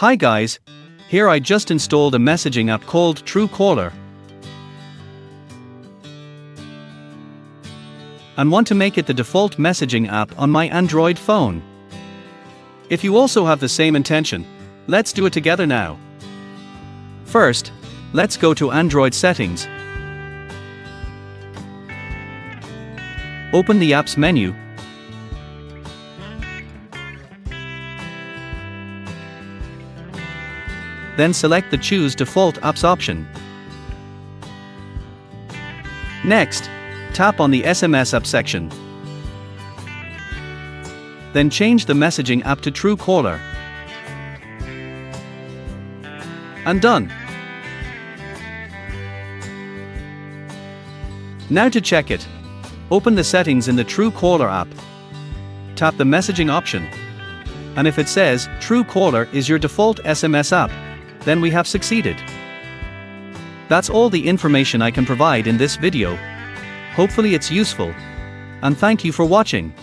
Hi guys. Here I just installed a messaging app called Truecaller. And want to make it the default messaging app on my Android phone. If you also have the same intention, let's do it together now. First, let's go to Android settings. Open the apps menu then select the Choose Default Apps option. Next, tap on the SMS app section. Then change the messaging app to Truecaller. And done. Now to check it. Open the settings in the Truecaller app. Tap the messaging option. And if it says Truecaller is your default SMS app, then we have succeeded. That's all the information I can provide in this video. Hopefully it's useful. And thank you for watching.